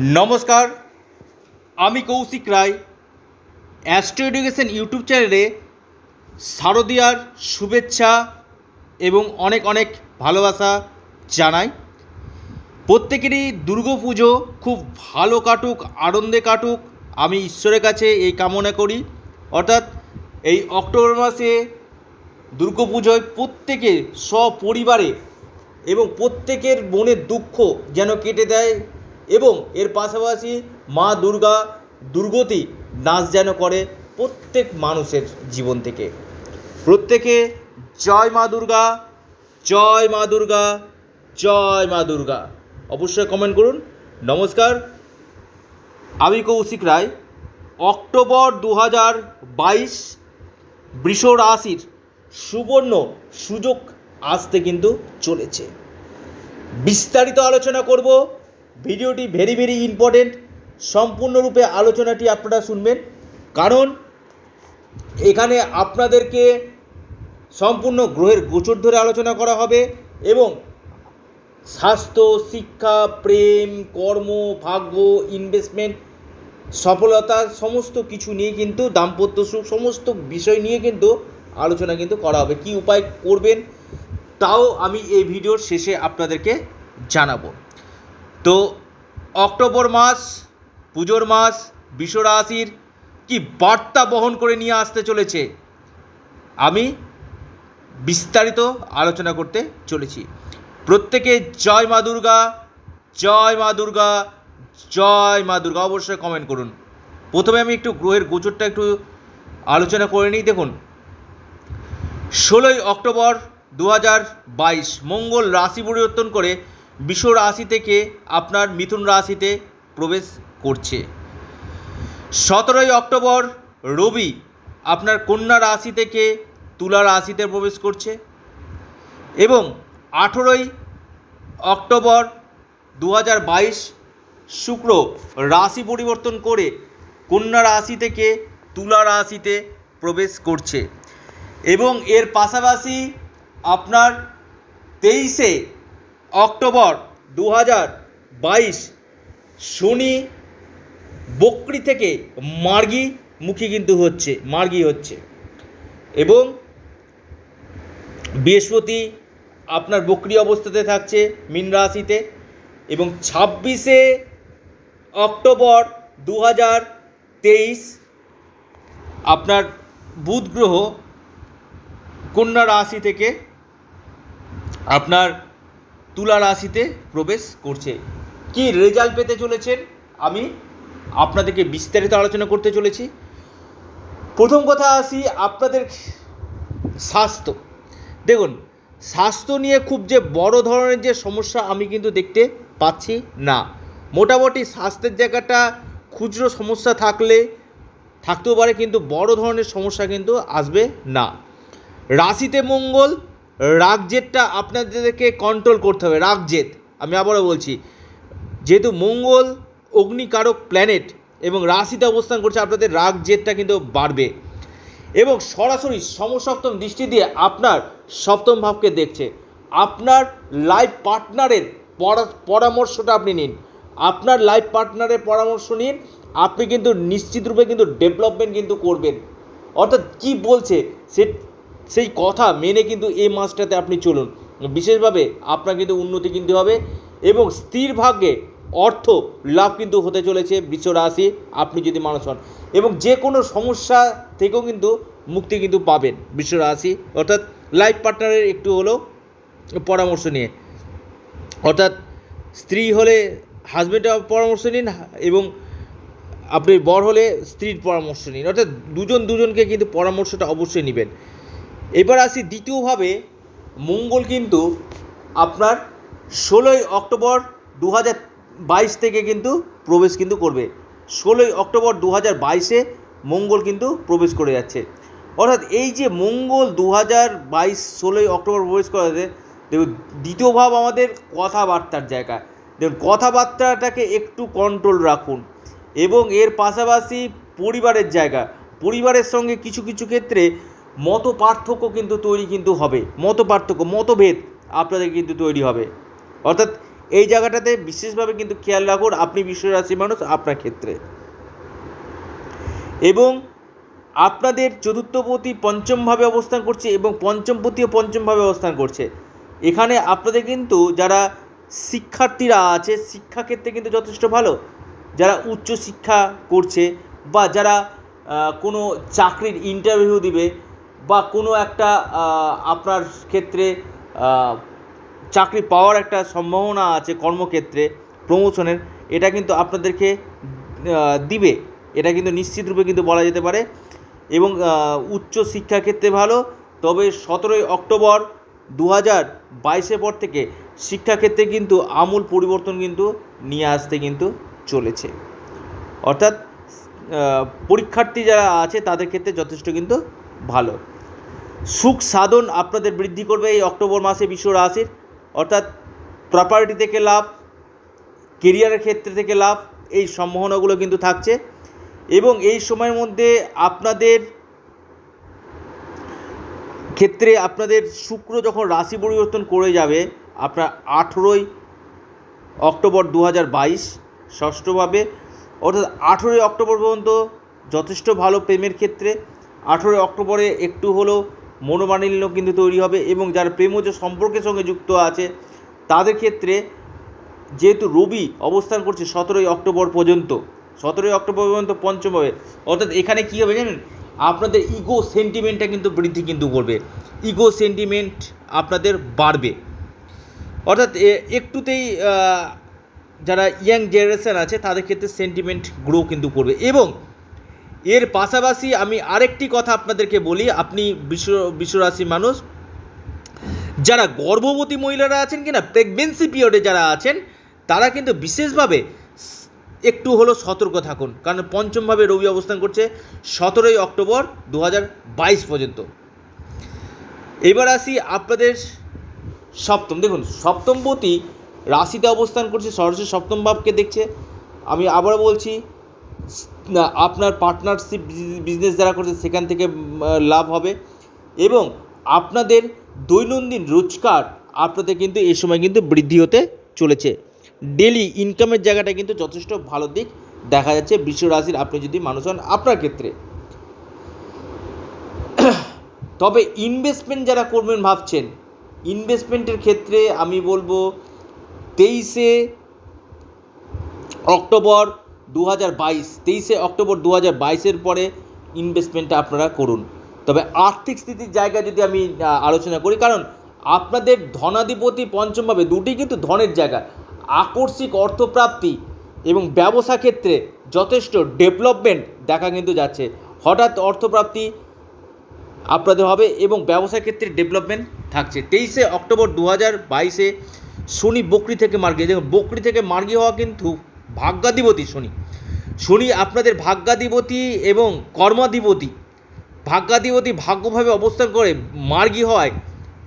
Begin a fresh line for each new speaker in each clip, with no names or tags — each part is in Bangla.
নমস্কার, আমি Kaushik Roy. Astro education YouTube চ্যানেলে শারদীয়ার শুভেচ্ছা এবং অনেক অনেক ভালোবাসা জানাই। প্রত্যেকেরই দুর্গাপুজো খুব ভালো কাটুক, আনন্দে কাটুক, আমি ঈশ্বরের কাছে এই কামনা করি। অর্থাৎ এই অক্টোবর মাসে দুর্গাপুজোয় প্রত্যেকে সপরিবারে এবং প্রত্যেকের মনের দুঃখ যেন কেটে দেয় এবং এর পাশাপাশি মা দুর্গা, দুর্গতি নাচ যেন করে প্রত্যেক মানুষের জীবন থেকে। প্রত্যেকে জয় মা দুর্গা, জয় মা দুর্গা, জয় মা দুর্গা। অবশ্যই কমেন্ট করুন। নমস্কার, আমি কৌশিক রায়। অক্টোবর দু হাজার বাইশ বৃষ রাশির সুবর্ণ সুযোগ আসতে কিন্তু চলেছে। বিস্তারিত আলোচনা করব। ভিডিওটি ভেরি ভেরি ইম্পর্টেন্ট সম্পূর্ণরূপে আলোচনাটি আপনারা শুনবেন। কারণ এখানে আপনাদেরকে সম্পূর্ণ গ্রহের গোচর ধরে আলোচনা করা হবে এবং স্বাস্থ্য, শিক্ষা, প্রেম, কর্ম, ভাগ্য ইনভেস্টমেন্ট সফলতা সমস্ত কিছু নিয়ে কিন্তু দাম্পত্য সুখ সমস্ত বিষয় নিয়ে কিন্তু আলোচনা কিন্তু করা হবে। কি উপায় করবেন, তাও আমি এই ভিডিওর শেষে আপনাদেরকে জানাব। তো অক্টোবর মাস, পুজোর মাস, বিশ্বরাশির কি বার্তা বহন করে নিয়ে আসতে চলেছে? আমি বিস্তারিত আলোচনা করতে চলেছি। প্রত্যেকে জয় মা দুর্গা, জয় মা দুর্গা, জয় মা দুর্গা অবশ্যই কমেন্ট করুন। প্রথমে আমি একটু গ্রহের গোচরটা একটু আলোচনা করে নিই, দেখুন। ষোলোই অক্টোবর দু হাজার বাইশ, মঙ্গল রাশি পরিবর্তন করে বিশ্ব রাশি থেকে আপনার মিথুন রাশিতে প্রবেশ করছে। সতেরোই অক্টোবর রবি আপনার কন্যা রাশি থেকে তুলা রাশিতে প্রবেশ করছে এবং আঠেরোই অক্টোবর দু হাজার বাইশ শুক্র রাশি পরিবর্তন করে কন্যা রাশি থেকে তুলা রাশিতে প্রবেশ করছে এবং এর পাশাপাশি আপনার তেইশে অক্টোবর দু হাজার বাইশ শনি বকরি থেকে মার্গি মুখী কিন্তু হচ্ছে, মার্গি হচ্ছে। এবং বৃহস্পতি আপনার বকরি অবস্থাতে থাকছে মীন রাশিতে এবং ছাব্বিশে অক্টোবর দু হাজার তেইশ আপনার বুধ গ্রহ কন্যা রাশি থেকে আপনার তুলা রাশিতে প্রবেশ করছে। কি রেজাল্ট পেতে চলেছেন? আমি আপনাদেরকে বিস্তারিত আলোচনা করতে চলেছি। প্রথম কথা আসি আপনাদের স্বাস্থ্য। দেখুন, স্বাস্থ্য নিয়ে খুব যে বড় ধরনের যে সমস্যা আমি কিন্তু দেখতে পাচ্ছি না। মোটামুটি স্বাস্থ্যের জায়গাটা খুচরো সমস্যা থাকলে, থাকতেও পারে, কিন্তু বড় ধরনের সমস্যা কিন্তু আসবে না। রাশিতে মঙ্গল রাগজেটটা আপনাদেরকে কন্ট্রোল করতে হবে রাগজেট আমি আবারও বলছি, যেহেতু মঙ্গল অগ্নিকারক প্ল্যানেট এবং রাশিতে অবস্থান করছে, আপনাদের রাগ জেটটা কিন্তু বাড়বে। এবং সরাসরি সমসপ্তম দৃষ্টি দিয়ে আপনার সপ্তম ভাবকে দেখছে। আপনার লাইফ পার্টনারের পরামর্শটা আপনি নিন। আপনার লাইফ পার্টনারের পরামর্শ নিন। আপনি কিন্তু নিশ্চিতরূপে কিন্তু ডেভেলপমেন্ট কিন্তু করবেন। অর্থাৎ কি বলছে, সে সেই কথা মেনে কিন্তু এই মাসটাতে আপনি চলুন। বিশেষভাবে আপনার কিন্তু উন্নতি কিন্তু হবে এবং স্থির ভাগ্যে অর্থ লাভ কিন্তু হতে চলেছে বৃষ রাশি, আপনি যদি মানুষ হন এবং যে কোনো সমস্যা থেকেও কিন্তু মুক্তি কিন্তু পাবেন বৃষ রাশি। অর্থাৎ লাইফ পার্টনারের একটু হলেও পরামর্শ নিয়ে। অর্থাৎ স্ত্রী হলে হাজব্যান্ডের পরামর্শ নিন এবং আপনি বর হলে স্ত্রীর পরামর্শ নিন। অর্থাৎ দুজন দুজনকে কিন্তু পরামর্শটা অবশ্যই নেবেন। এবার আসি দ্বিতীয়ভাবে, মঙ্গল কিন্তু আপনার ষোলোই অক্টোবর দু বাইশ থেকে কিন্তু প্রবেশ কিন্তু করবে। ষোলোই অক্টোবর দু হাজার বাইশে মঙ্গল কিন্তু প্রবেশ করে যাচ্ছে। অর্থাৎ এই যে মঙ্গল দু হাজার বাইশ ষোলোই অক্টোবর প্রবেশ করাতে, দেখুন, দ্বিতীয় ভাব আমাদের কথাবার্তার জায়গা। দেখুন, কথাবার্তাটাকে একটু কন্ট্রোল রাখুন এবং এর পাশাপাশি পরিবারের জায়গা। পরিবারের সঙ্গে কিছু কিছু ক্ষেত্রে মত পার্থক্য কিন্তু তৈরি কিন্তু হবে। মত পার্থক্য মতভেদ আপনাদের কিন্তু তৈরি হবে। অর্থাৎ এই জায়গাটাতে বিশেষভাবে কিন্তু খেয়াল রাখুন, আপনি বিশ্বরাশি মানুষ, আপনার ক্ষেত্রে। এবং আপনাদের চতুর্থপতি পঞ্চমভাবে অবস্থান করছে এবং পঞ্চমপতিও পঞ্চমভাবে অবস্থান করছে। এখানে আপনাদের কিন্তু যারা শিক্ষার্থীরা আছে, শিক্ষাক্ষেত্রে কিন্তু যথেষ্ট ভালো। যারা উচ্চ শিক্ষা করছে বা যারা কোনো চাকরির ইন্টারভিউ দিবে বা কোনো একটা আপনার ক্ষেত্রে চাকরি পাওয়ার একটা সম্ভাবনা আছে কর্মক্ষেত্রে, প্রমোশনের, এটা কিন্তু আপনাদেরকে দিবে। এটা কিন্তু নিশ্চিতরূপে কিন্তু বলা যেতে পারে। এবং উচ্চ শিক্ষাক্ষেত্রে ভালো, তবে সতেরোই অক্টোবর দু হাজার বাইশের পর থেকে শিক্ষাক্ষেত্রে কিন্তু আমূল পরিবর্তন কিন্তু নিয়ে আসতে কিন্তু চলেছে। অর্থাৎ পরীক্ষার্থী যারা আছে তাদের ক্ষেত্রে যথেষ্ট কিন্তু ভালো। সুখ সাধন আপনাদের বৃদ্ধি করবে এই অক্টোবর মাসে বিশ্ব রাশির। অর্থাৎ প্রপার্টি থেকে লাভ কেরিয়ারের ক্ষেত্রে থেকে লাভ, এই সম্ভাবনাগুলো কিন্তু থাকছে। এবং এই সময়ের মধ্যে আপনাদের ক্ষেত্রে আপনাদের শুক্র যখন রাশি পরিবর্তন করে যাবে, আপনার আঠেরোই অক্টোবর দু হাজার বাইশ, ষষ্ঠভাবে, অর্থাৎ আঠেরোই অক্টোবর পর্যন্ত যথেষ্ট ভালো প্রেমের ক্ষেত্রে আঠেরোই অক্টোবরে একটু হলেও মনোমালিন্য কিন্তু তৈরি হবে এবং যারা প্রেমজ সম্পর্কের সঙ্গে যুক্ত আছে, তাদের ক্ষেত্রে যেহেতু রবি অবস্থান করছে সতেরোই অক্টোবর পর্যন্ত, সতেরোই অক্টোবর পর্যন্ত পঞ্চম হবে। অর্থাৎ এখানে কী হবে জানেন? আপনাদের ইগো সেন্টিমেন্টটা কিন্তু বৃদ্ধি কিন্তু করবে। ইগো সেন্টিমেন্ট আপনাদের বাড়বে। অর্থাৎ একটুতেই যারা ইয়াং জেনারেশন আছে, তাদের ক্ষেত্রে সেন্টিমেন্ট গ্রো কিন্তু করবে এবং এর পাশাপাশি আমি আরেকটি কথা আপনাদেরকে বলি, আপনি বিশ্ব, বিশ্বরাশি মানুষ, যারা গর্ভবতী মহিলারা আছেন কিনা প্রেগনেন্সি পিরিয়ডে যারা আছেন, তারা কিন্তু বিশেষভাবে একটু হলো সতর্ক থাকুন। কারণ পঞ্চমভাবে রবি অবস্থান করছে সতেরোই অক্টোবর দু পর্যন্ত। এবার আসি আপনাদের সপ্তম। দেখুন, সপ্তমপতি রাশিতে অবস্থান করছে, সরাসরি সপ্তম ভাবকে দেখছে। আমি আবার বলছি আপনার পার্টনারশিপ বিজনেস যারা করছে, সেখান থেকে লাভ হবে। এবং আপনাদের দৈনন্দিন রোজগার আপনাদের কিন্তু এই সময় কিন্তু বৃদ্ধি হতে চলেছে। ডেলি ইনকামের জায়গাটা কিন্তু যথেষ্ট ভালো দিক দেখা যাচ্ছে বিশ্ব রাশির আপনি যদি মানুষ হন আপনার ক্ষেত্রে। তবে ইনভেস্টমেন্ট যারা করবেন ভাবছেন ইনভেস্টমেন্টের ক্ষেত্রে আমি বলব, তেইশে অক্টোবর দু হাজার বাইশ, তেইশে অক্টোবর দু হাজার বাইশের পরে ইনভেস্টমেন্টটা আপনারা করুন। তবে আর্থিক স্থিতির জায়গা যদি আমি আলোচনা করি, কারণ আপনাদের ধনাধিপতি পঞ্চমভাবে দুটি কিন্তু ধনের জায়গা। আকস্মিক অর্থপ্রাপ্তি এবং ব্যবসা ক্ষেত্রে যথেষ্ট ডেভেলপমেন্ট দেখা কিন্তু যাচ্ছে। হঠাৎ অর্থপ্রাপ্তি আপনাদের হবে এবং ব্যবসা ক্ষেত্রে ডেভেলপমেন্ট থাকছে। তেইশে অক্টোবর দু হাজার বাইশে শনি বকরি থেকে মার্গি। দেখুন, বকরি থেকে মার্গি হওয়া কিন্তু ভাগ্যাধিপতি শনি। শনি আপনাদের ভাগ্যাধিপতি এবং কর্মাধিপতি। ভাগ্যাধিপতি ভাগ্যভাবে অবস্থান করে মার্গি হওয়ায়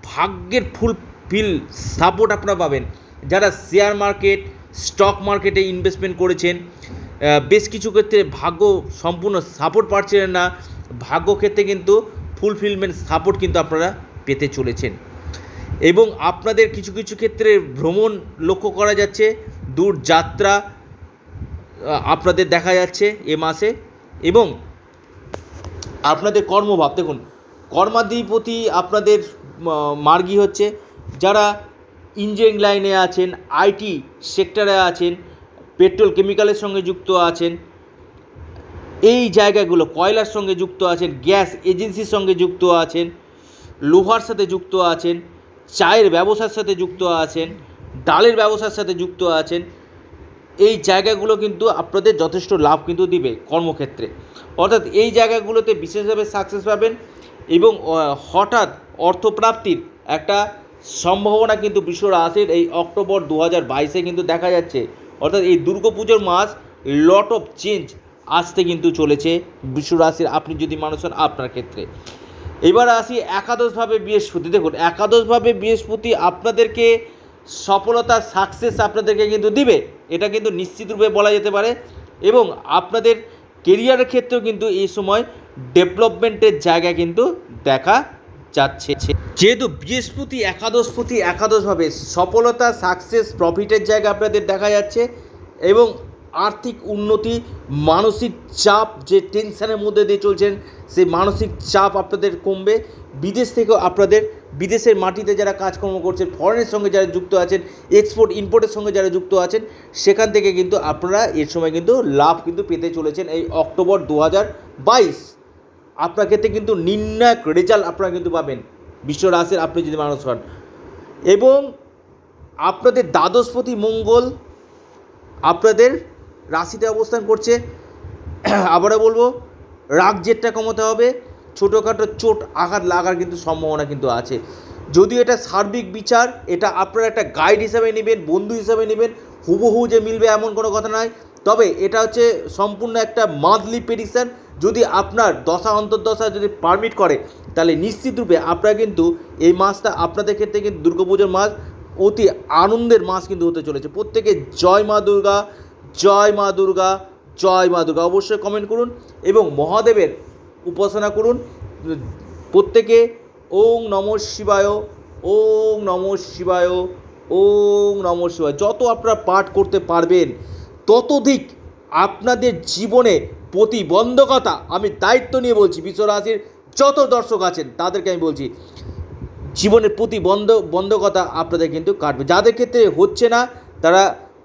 ভাগ্যের ফুল ফিল সাপোর্ট আপনারা পাবেন। যারা শেয়ার মার্কেট, স্টক মার্কেটে ইনভেস্টমেন্ট করেছেন বেশ কিছু ক্ষেত্রে ভাগ্য সম্পূর্ণ সাপোর্ট পাচ্ছিলেন না। ভাগ্য ক্ষেত্রে কিন্তু ফুলফিলমেন্ট সাপোর্ট কিন্তু আপনারা পেতে চলেছেন। এবং আপনাদের কিছু কিছু ক্ষেত্রে ভ্রমণ লক্ষ্য করা যাচ্ছে। দূর যাত্রা আপনাদের দেখা যাচ্ছে এ মাসে এবং আপনাদের কর্মভাব। দেখুন, কর্মাধিপতি আপনাদের মার্গী হচ্ছে যারা ইঞ্জিনিয়ারিং লাইনে আছেন আইটি সেক্টরে আছেন, পেট্রোল কেমিক্যালের সঙ্গে যুক্ত আছেন, এই জায়গাগুলো, কয়লার সঙ্গে যুক্ত আছেন, গ্যাস এজেন্সির সঙ্গে যুক্ত আছেন, লোহার সাথে যুক্ত আছেন, চায়ের ব্যবসার সাথে যুক্ত আছেন, ডালের ব্যবসার সাথে যুক্ত আছেন এই জায়গাগুলো কিন্তু আপনাদের যথেষ্ট লাভ কিন্তু দিবে কর্মক্ষেত্রে। অর্থাৎ এই জায়গাগুলোতে বিশেষভাবে সাকসেস পাবেন এবং হঠাৎ অর্থপ্রাপ্তির একটা সম্ভাবনা কিন্তু বিশ্ব রাশির এই অক্টোবর দু হাজার বাইশে কিন্তু দেখা যাচ্ছে। অর্থাৎ এই দুর্গাপুজোর মাস লট অফ চেঞ্জ আসতে কিন্তু চলেছে বিশ্ব রাশির আপনি যদি মানুষ হন আপনার ক্ষেত্রে। এবার আসি একাদশভাবে বৃহস্পতি। দেখুন, একাদশভাবে বৃহস্পতি আপনাদেরকে সফলতা সাকসেস আপনাদেরকে কিন্তু দিবে। এটা কিন্তু নিশ্চিতরূপে বলা যেতে পারে। এবং আপনাদের কেরিয়ারের ক্ষেত্রেও কিন্তু এই সময় ডেভেলপমেন্টের জায়গা কিন্তু দেখা যাচ্ছে। যেহেতু বৃহস্পতি, একাদশপতি একাদশভাবে সফলতা সাকসেস প্রফিটের জায়গা আপনাদের দেখা যাচ্ছে এবং আর্থিক উন্নতি, মানসিক চাপ যে টেনশনের মধ্যে দিয়ে চলছেন, সেই মানসিক চাপ আপনাদের কমবে। বিদেশ থেকেও আপনাদের বিদেশের মাটিতে যারা কাজকর্ম করছেন ফরেনের সঙ্গে যারা যুক্ত আছেন এক্সপোর্ট ইম্পোর্টের সঙ্গে যারা যুক্ত আছেন, সেখান থেকে কিন্তু আপনারা এর সময় কিন্তু লাভ কিন্তু পেতে চলেছেন এই অক্টোবর দু হাজার বাইশ। আপনার ক্ষেত্রে কিন্তু নির্ণায়ক রেজাল্ট আপনারা কিন্তু পাবেন। বিশ্ব রাশির আপনি যদি মানুষ হন। এবং আপনাদের দ্বাদশপতি মঙ্গল আপনাদের রাশিতে অবস্থান করছে। আবারও বলব, রাগ জেটটা কমাতে হবে। ছোটোখাটো চোট আঘাত লাগার কিন্তু সম্ভাবনা কিন্তু আছে। যদিও এটা সার্বিক বিচার, এটা আপনারা একটা গাইড হিসাবে নেবেন, বন্ধু হিসাবে নেবেন, হুবহু যে মিলবে এমন কোনো কথা নয়। তবে এটা হচ্ছে সম্পূর্ণ একটা মান্থলি প্রেডিকশান যদি আপনার দশা অন্তর্দশা যদি পারমিট করে, তাহলে নিশ্চিতরূপে আপনারা কিন্তু এই মাসটা আপনাদের ক্ষেত্রে কিন্তু দুর্গাপুজোর মাস অতি আনন্দের মাস কিন্তু হতে চলেছে। প্রত্যেকে জয় মা দুর্গা, জয় মা দুর্গা, জয় মা দুর্গা অবশ্যই কমেন্ট করুন এবং মহাদেবের উপাসনা করুন। প্রত্যেকে ওং নম শিবায়, ওং নম শিবায়, ওং নম শিবায়। যত আপনারা পাঠ করতে পারবেন ততোধিক আপনাদের জীবনে প্রতিবন্ধকতা আমি দায়িত্ব নিয়ে বলছি। বিশ্বরাশির যত দর্শক আছেন, তাদেরকে আমি বলছি, জীবনের প্রতি বন্ধ বন্ধকতা আপনাদের কিন্তু কাটবে। যাদের ক্ষেত্রে হচ্ছে না, তারা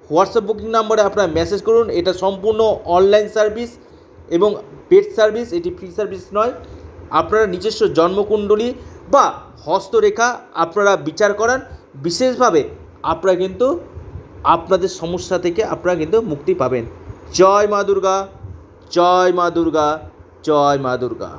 হোয়াটসঅ্যাপ বুকিং নাম্বারে আপনারা মেসেজ করুন। এটা সম্পূর্ণ অনলাইন সার্ভিস এবং পেট সার্ভিস, এটি ফ্রি সার্ভিস নয়। আপনারা নিজস্ব জন্মকুণ্ডলী বা হস্তরেখা আপনারা বিচার করান। বিশেষভাবে আপনারা কিন্তু আপনাদের সমস্যা থেকে আপনারা কিন্তু মুক্তি পাবেন। জয় মা দুর্গা, জয় মা দুর্গা, জয় মা দুর্গা।